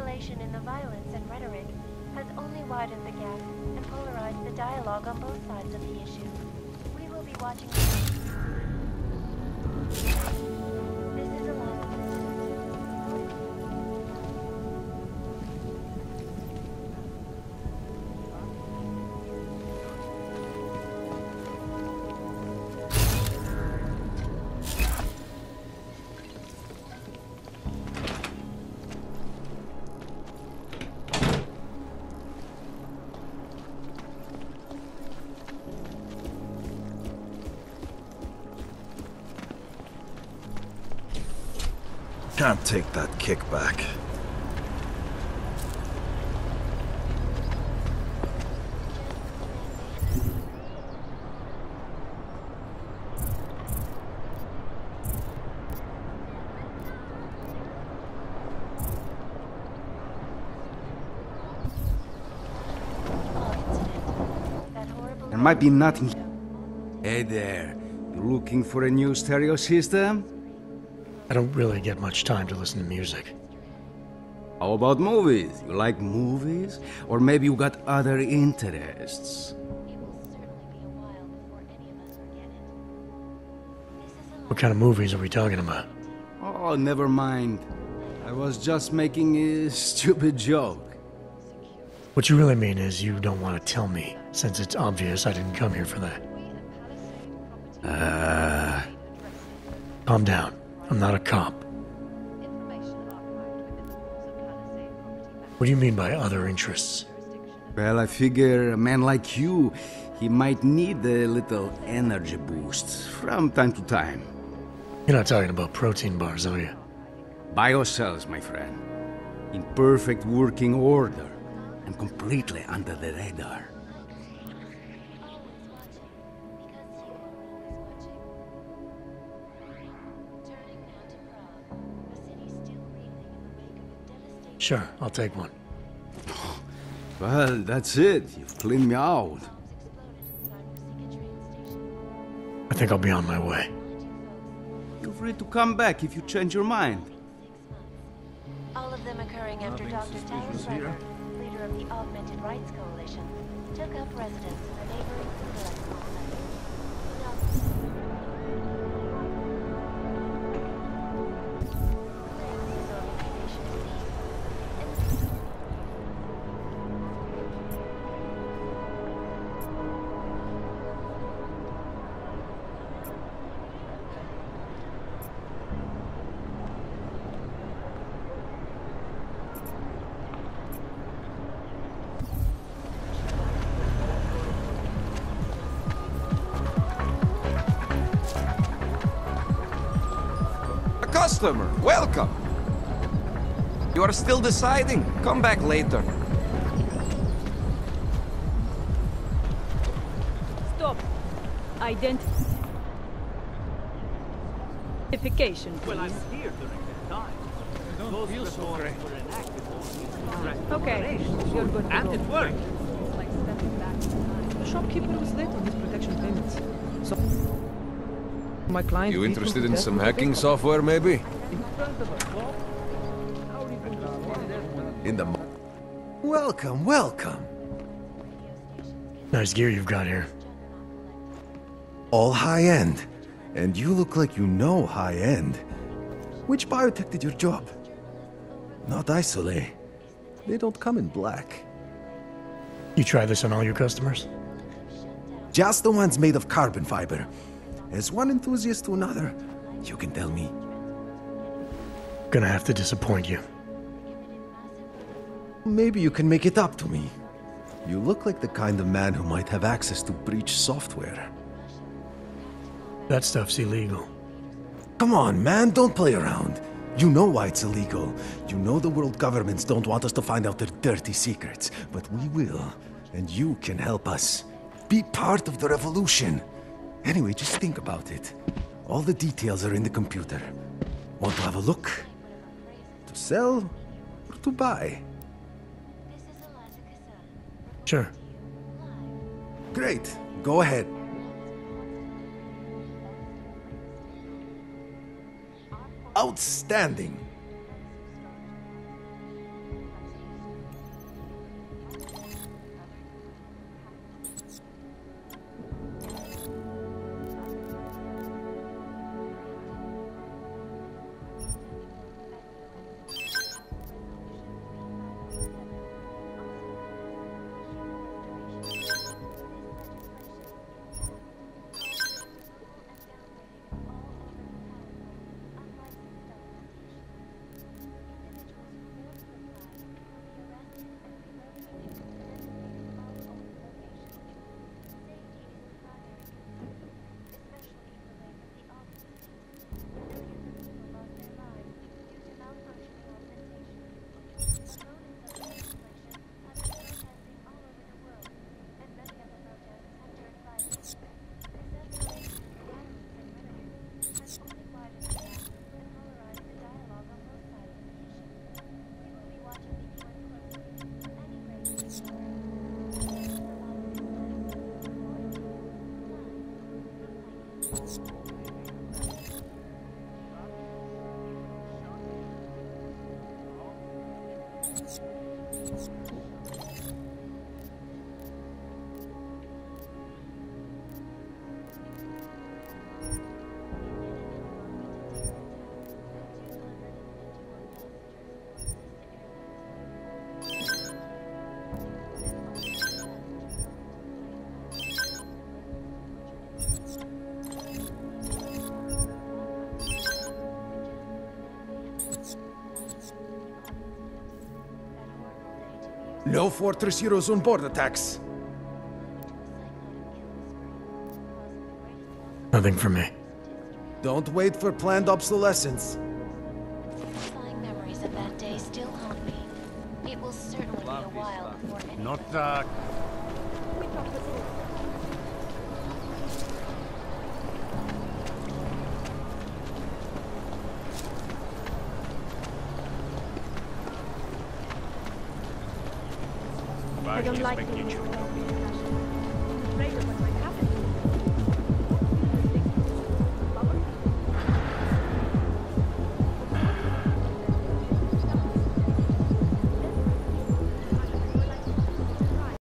escalation in the violence and rhetoric has only widened the gap and polarized the dialogue on both sides of the issue. We will be watching. Can't take that kickback. There might be nothing. Hey there. You looking for a new stereo system? I don't really get much time to listen to music. How about movies? You like movies? Or maybe you got other interests? It will certainly be a while before any of us forget it. This is What kind of movies are we talking about? Oh, never mind. I was just making a stupid joke. What you really mean is you don't want to tell me, since it's obvious I didn't come here for that. Uh, Calm down. I'm not a cop. What do you mean by other interests? well, I figure a man like you, he might need a little energy boost from time to time. You're not talking about protein bars, are you? Biocells, my friend. In perfect working order and completely under the radar. Sure, I'll take one. Well, that's it. You've cleaned me out. exploded inside Ruzicka train station. I think I'll be on my way. Feel free to come back if you change your mind. All of them occurring after Dr. Talos Reiner, leader of the Augmented Rights Coalition, took up residence in the neighboring customer, welcome. You are still deciding? Come back later. Stop. Identification, please. Well, I'm here during that time. Don't feel so great. Okay, you're good to and go. it worked. It's like stepping back. The shopkeeper was late on his protection payments. So my client You interested in some hacking software, maybe? In front of a clock? How are you going to In the. Welcome, welcome. Nice gear you've got here. All high end. And you look like you know high end. Which biotech did your job? Not Isolate. They don't come in black. You try this on all your customers? Just the ones made of carbon fiber. As one enthusiast to another, you can tell me. Gonna have to disappoint you. Maybe you can make it up to me. You look like the kind of man who might have access to breach software. That stuff's illegal. Come on, man, don't play around. You know why it's illegal. You know the world governments don't want us to find out their dirty secrets, but we will. And you can help us. Be part of the revolution. Anyway, just think about it. All the details are in the computer. Want to have a look? To sell or to buy? This is Eliza Cassan. Sure. Great, go ahead. Outstanding. No Fortress Heroes on board attacks. Nothing for me. Don't wait for planned obsolescence. Satisfying memories of that day still haunt me. It will certainly be a while before any Not that. I don't like the